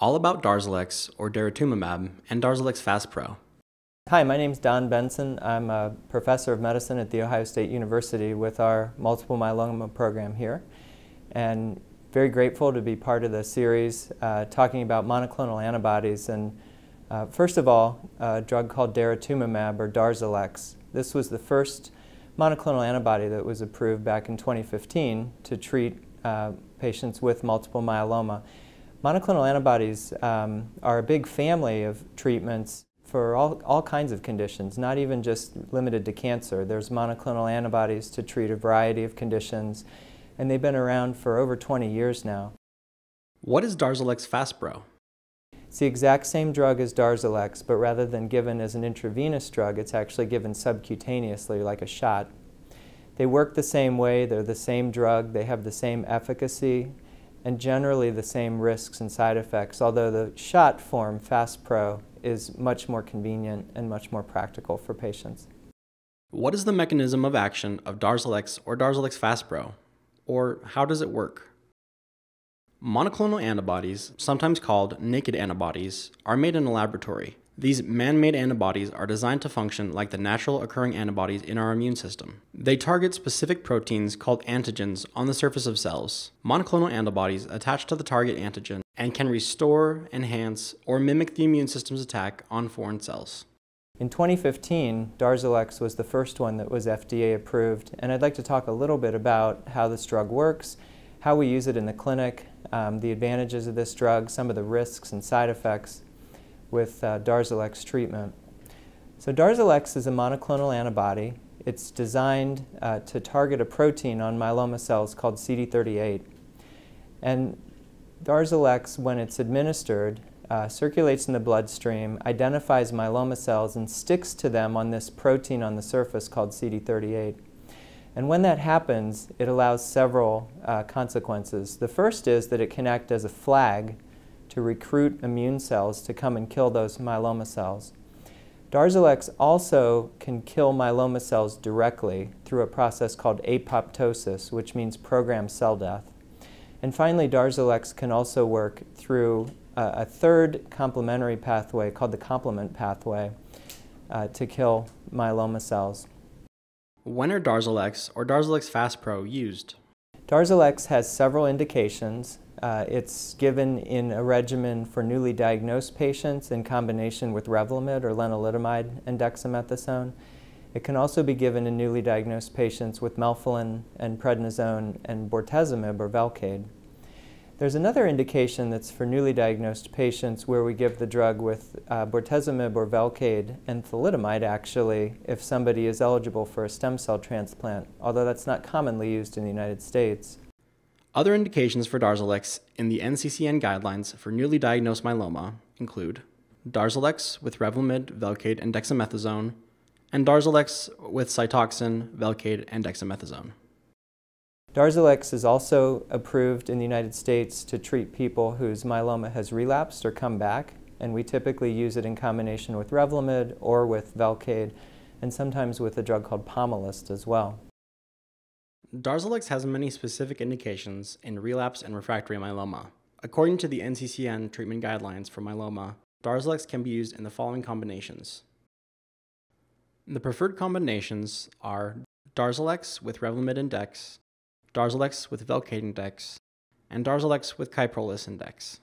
all about Darzalex or daratumumab and Darzalex Faspro. Hi, my name is Don Benson. I'm a professor of medicine at The Ohio State University with our multiple myeloma program here. And very grateful to be part of the series uh, talking about monoclonal antibodies. And uh, first of all, a drug called daratumumab or Darzalex. This was the first monoclonal antibody that was approved back in 2015 to treat uh, patients with multiple myeloma. Monoclonal antibodies um, are a big family of treatments for all, all kinds of conditions, not even just limited to cancer. There's monoclonal antibodies to treat a variety of conditions, and they've been around for over 20 years now. What is Darzalex Faspro? It's the exact same drug as Darzalex, but rather than given as an intravenous drug, it's actually given subcutaneously like a shot. They work the same way, they're the same drug, they have the same efficacy, and generally the same risks and side effects, although the shot form, Faspro, is much more convenient and much more practical for patients. What is the mechanism of action of Darzalex or Darzalex Faspro? Or how does it work? Monoclonal antibodies, sometimes called naked antibodies, are made in a laboratory. These man made antibodies are designed to function like the natural occurring antibodies in our immune system. They target specific proteins called antigens on the surface of cells. Monoclonal antibodies attach to the target antigen and can restore, enhance, or mimic the immune system's attack on foreign cells. In 2015, Darzalex was the first one that was FDA approved, and I'd like to talk a little bit about how this drug works, how we use it in the clinic, um, the advantages of this drug, some of the risks and side effects with uh, Darzalex treatment. So Darzalex is a monoclonal antibody. It's designed uh, to target a protein on myeloma cells called CD38. And Darzalex, when it's administered, uh, circulates in the bloodstream, identifies myeloma cells, and sticks to them on this protein on the surface called CD38. And when that happens, it allows several uh, consequences. The first is that it can act as a flag to recruit immune cells to come and kill those myeloma cells. Darzalex also can kill myeloma cells directly through a process called apoptosis, which means programmed cell death. And finally, Darzalex can also work through uh, a third complementary pathway called the complement pathway uh, to kill myeloma cells. When are Darzalex or Darzalex Faspro used? Darzalex has several indications. Uh, it's given in a regimen for newly diagnosed patients in combination with Revlimid or lenalidomide and dexamethasone. It can also be given in newly diagnosed patients with melphalan and prednisone and bortezomib or Velcade. There's another indication that's for newly diagnosed patients where we give the drug with uh, bortezomib or Velcade and thalidomide actually if somebody is eligible for a stem cell transplant, although that's not commonly used in the United States. Other indications for Darzalex in the NCCN guidelines for newly diagnosed myeloma include Darzalex with Revlimid, Velcade, and dexamethasone, and Darzalex with Cytoxan, Velcade, and dexamethasone. Darzalex is also approved in the United States to treat people whose myeloma has relapsed or come back, and we typically use it in combination with Revlimid or with Velcade, and sometimes with a drug called Pomalyst as well. Darzalex has many specific indications in relapse and refractory myeloma. According to the NCCN treatment guidelines for myeloma, Darzalex can be used in the following combinations. The preferred combinations are Darzalex with Revlimid and Dex, Darzalex with Velcade and Dex, and Darzalex with Kyprolis and Dex.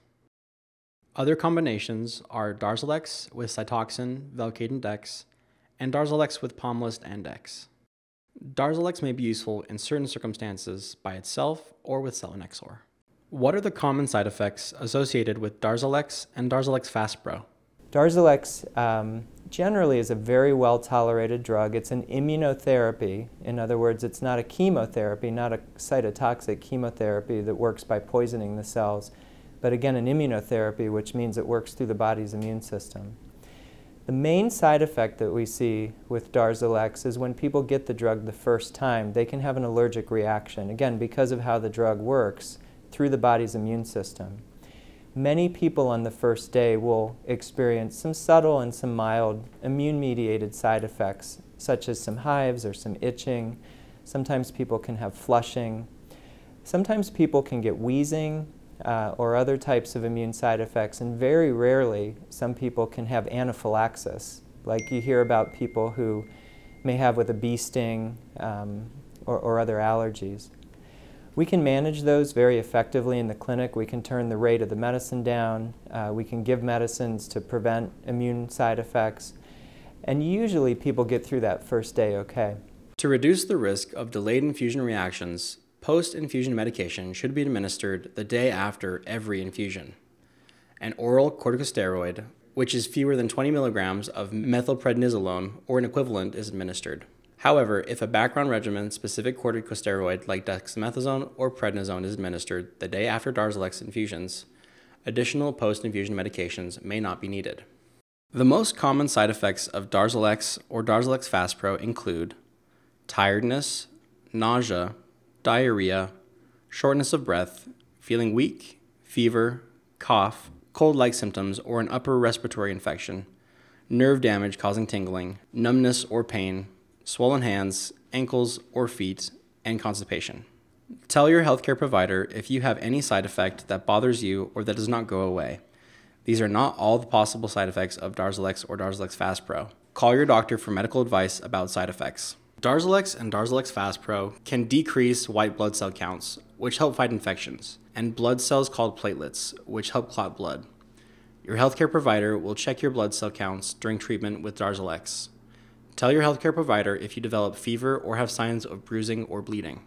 Other combinations are Darzalex with Cytoxan, Velcade and Dex, and Darzalex with Pomalyst and Dex. Darzalex may be useful in certain circumstances by itself or with selinexor. What are the common side effects associated with Darzalex and Darzalex Faspro? Darzalex um, generally is a very well tolerated drug. It's an immunotherapy. In other words, it's not a chemotherapy, not a cytotoxic chemotherapy that works by poisoning the cells, but again, an immunotherapy, which means it works through the body's immune system. The main side effect that we see with Darzalex is when people get the drug the first time, they can have an allergic reaction, again, because of how the drug works through the body's immune system. Many people on the first day will experience some subtle and some mild immune-mediated side effects, such as some hives or some itching. Sometimes people can have flushing. Sometimes people can get wheezing uh, or other types of immune side effects, and very rarely some people can have anaphylaxis, like you hear about people who may have with a bee sting um, or, or other allergies. We can manage those very effectively in the clinic. We can turn the rate of the medicine down. Uh, we can give medicines to prevent immune side effects. And usually people get through that first day okay. To reduce the risk of delayed infusion reactions, post infusion medication should be administered the day after every infusion. An oral corticosteroid, which is fewer than 20 milligrams of methylprednisolone or an equivalent, is administered. However, if a background regimen specific corticosteroid like dexamethasone or prednisone is administered the day after Darzalex infusions, additional post infusion medications may not be needed. The most common side effects of Darzalex or Darzalex Faspro include tiredness, nausea, diarrhea, shortness of breath, feeling weak, fever, cough, cold like symptoms, or an upper respiratory infection, nerve damage causing tingling, numbness or pain, swollen hands, ankles or feet, and constipation. Tell your healthcare provider if you have any side effect that bothers you or that does not go away. These are not all the possible side effects of Darzalex or Darzalex Faspro. Call your doctor for medical advice about side effects. Darzalex and Darzalex Faspro can decrease white blood cell counts, which help fight infections, and blood cells called platelets, which help clot blood. Your healthcare provider will check your blood cell counts during treatment with Darzalex. Tell your healthcare provider if you develop fever or have signs of bruising or bleeding.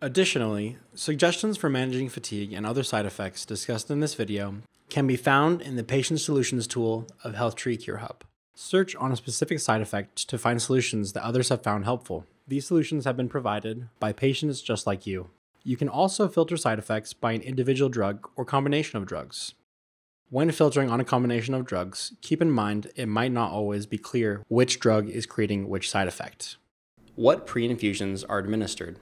Additionally, suggestions for managing fatigue and other side effects discussed in this video can be found in the Patient Solutions tool of HealthTree CureHub. Search on a specific side effect to find solutions that others have found helpful. These solutions have been provided by patients just like you. You can also filter side effects by an individual drug or combination of drugs. When filtering on a combination of drugs, keep in mind it might not always be clear which drug is creating which side effect. What pre-infusions are administered?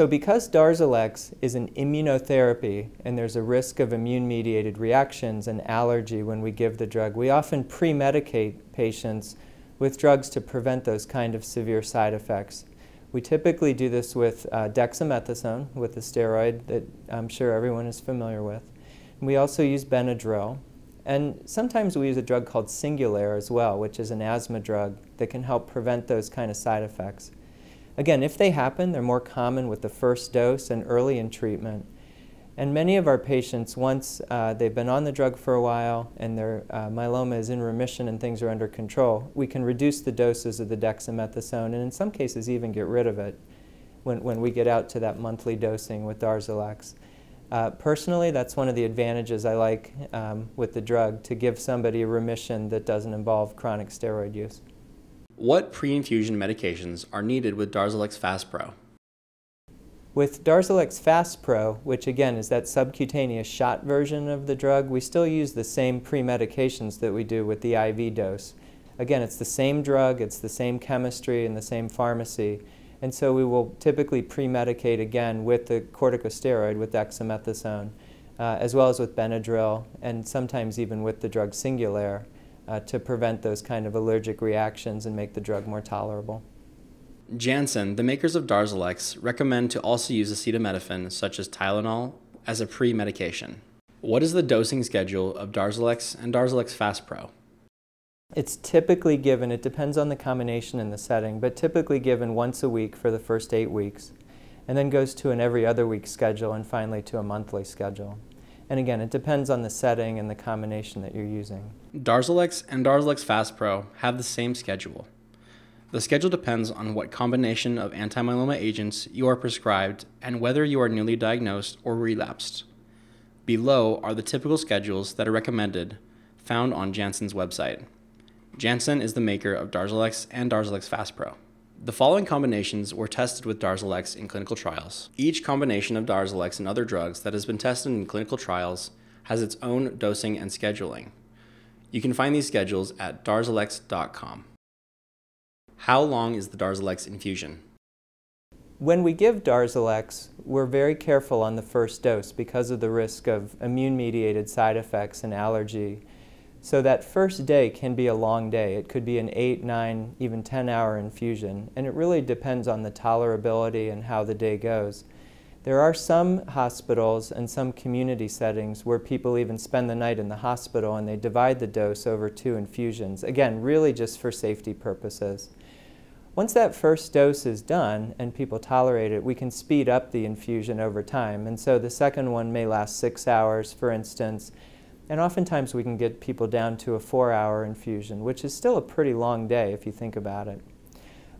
So because Darzalex is an immunotherapy and there's a risk of immune-mediated reactions and allergy when we give the drug, we often pre-medicate patients with drugs to prevent those kind of severe side effects. We typically do this with uh, dexamethasone, with a steroid that I'm sure everyone is familiar with. We also use Benadryl. And sometimes we use a drug called Singulair as well, which is an asthma drug that can help prevent those kind of side effects. Again, if they happen, they're more common with the first dose and early in treatment. And many of our patients, once uh, they've been on the drug for a while and their uh, myeloma is in remission and things are under control, we can reduce the doses of the dexamethasone and in some cases even get rid of it when, when we get out to that monthly dosing with Darzalex. Uh, personally, that's one of the advantages I like um, with the drug, to give somebody a remission that doesn't involve chronic steroid use. What pre-infusion medications are needed with Darzalex Faspro? With Darzalex Faspro, which again is that subcutaneous shot version of the drug, we still use the same pre-medications that we do with the IV dose. Again, it's the same drug, it's the same chemistry and the same pharmacy, and so we will typically pre-medicate again with the corticosteroid, with dexamethasone, uh, as well as with Benadryl, and sometimes even with the drug Singulair, uh, to prevent those kind of allergic reactions and make the drug more tolerable. Janssen, the makers of Darzalex, recommend to also use acetaminophen, such as Tylenol, as a pre-medication. What is the dosing schedule of Darzalex and Darzalex Faspro? It's typically given, it depends on the combination and the setting, but typically given once a week for the first eight weeks, and then goes to an every other week schedule and finally to a monthly schedule. And again, it depends on the setting and the combination that you're using. Darzalex and Darzalex Faspro have the same schedule. The schedule depends on what combination of anti-myeloma agents you are prescribed and whether you are newly diagnosed or relapsed. Below are the typical schedules that are recommended, found on Janssen's website. Janssen is the maker of Darzalex and Darzalex Faspro. The following combinations were tested with Darzalex in clinical trials. Each combination of Darzalex and other drugs that has been tested in clinical trials has its own dosing and scheduling. You can find these schedules at darzalex.com. How long is the Darzalex infusion? When we give Darzalex, we're very careful on the first dose because of the risk of immune-mediated side effects and allergy so that first day can be a long day. It could be an 8, 9, even 10 hour infusion. And it really depends on the tolerability and how the day goes. There are some hospitals and some community settings where people even spend the night in the hospital and they divide the dose over two infusions. Again, really just for safety purposes. Once that first dose is done and people tolerate it, we can speed up the infusion over time. And so the second one may last six hours, for instance. And oftentimes we can get people down to a four hour infusion, which is still a pretty long day if you think about it.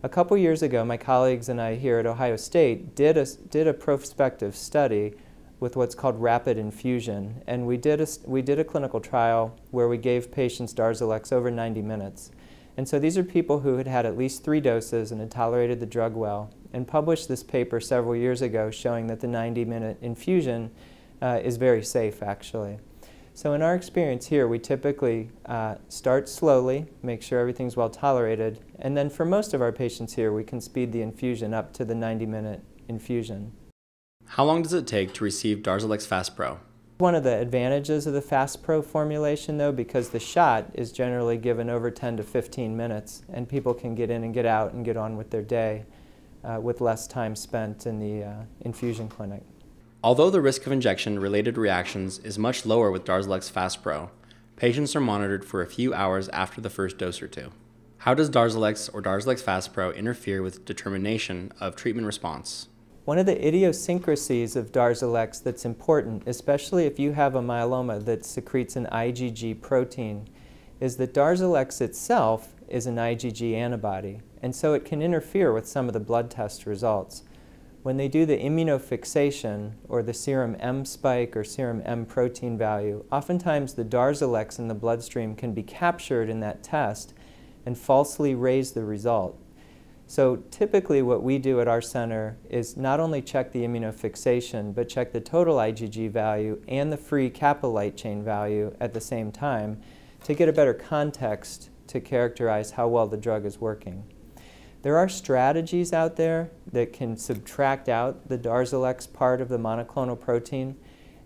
A couple years ago, my colleagues and I here at Ohio State did a, did a prospective study with what's called rapid infusion. And we did, a, we did a clinical trial where we gave patients Darzalex over 90 minutes. And so these are people who had had at least three doses and had tolerated the drug well, and published this paper several years ago showing that the 90 minute infusion uh, is very safe actually. So in our experience here, we typically uh, start slowly, make sure everything's well tolerated, and then for most of our patients here, we can speed the infusion up to the 90 minute infusion. How long does it take to receive Darzalex Faspro? One of the advantages of the Faspro formulation, though, because the shot is generally given over 10 to 15 minutes, and people can get in and get out and get on with their day uh, with less time spent in the uh, infusion clinic. Although the risk of injection related reactions is much lower with Darzalex Faspro, patients are monitored for a few hours after the first dose or two. How does Darzalex or Darzalex Faspro interfere with determination of treatment response? One of the idiosyncrasies of Darzalex that's important, especially if you have a myeloma that secretes an IgG protein, is that Darzalex itself is an IgG antibody, and so it can interfere with some of the blood test results. When they do the immunofixation, or the serum M spike or serum M protein value, oftentimes the Darzalex in the bloodstream can be captured in that test and falsely raise the result. So typically what we do at our center is not only check the immunofixation, but check the total IgG value and the free kappa light chain value at the same time to get a better context to characterize how well the drug is working. There are strategies out there that can subtract out the Darzalex part of the monoclonal protein,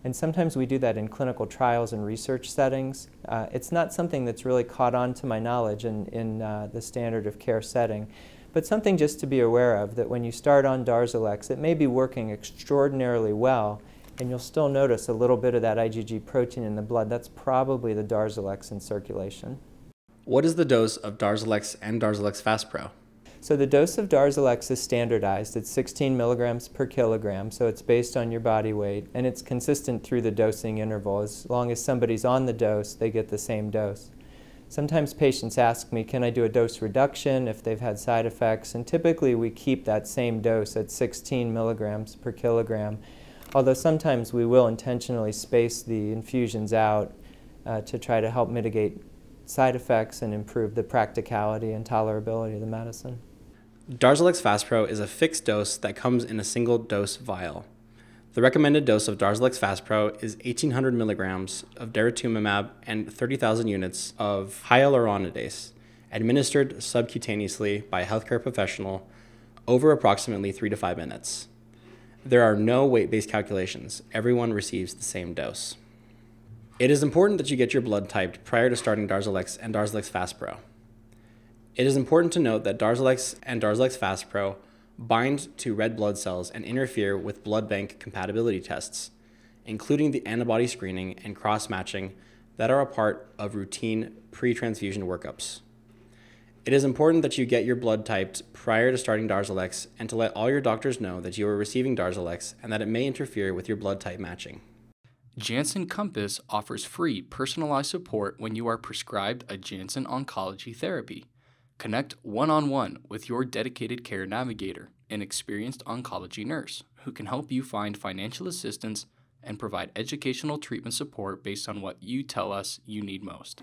and sometimes we do that in clinical trials and research settings. Uh, it's not something that's really caught on to my knowledge in, in uh, the standard of care setting. But something just to be aware of, that when you start on Darzalex, it may be working extraordinarily well, and you'll still notice a little bit of that IgG protein in the blood. That's probably the Darzalex in circulation. What is the dose of Darzalex and Darzalex Faspro? So the dose of Darzalex is standardized. It's 16 milligrams per kilogram, so it's based on your body weight, and it's consistent through the dosing interval. As long as somebody's on the dose, they get the same dose. Sometimes patients ask me, can I do a dose reduction if they've had side effects? And typically we keep that same dose at 16 milligrams per kilogram, although sometimes we will intentionally space the infusions out uh, to try to help mitigate side effects and improve the practicality and tolerability of the medicine. Darzalex Faspro is a fixed dose that comes in a single dose vial. The recommended dose of Darzalex Faspro is 1800 milligrams of daratumumab and 30,000 units of hyaluronidase, administered subcutaneously by a healthcare professional over approximately 3 to 5 minutes. There are no weight based calculations, everyone receives the same dose. It is important that you get your blood typed prior to starting Darzalex and Darzalex Faspro. It is important to note that Darzalex and Darzalex Faspro bind to red blood cells and interfere with blood bank compatibility tests, including the antibody screening and cross matching that are a part of routine pre transfusion workups. It is important that you get your blood typed prior to starting Darzalex and to let all your doctors know that you are receiving Darzalex and that it may interfere with your blood type matching. Janssen Compass offers free personalized support when you are prescribed a Janssen oncology therapy. Connect one on one with your dedicated care navigator, an experienced oncology nurse who can help you find financial assistance and provide educational treatment support based on what you tell us you need most.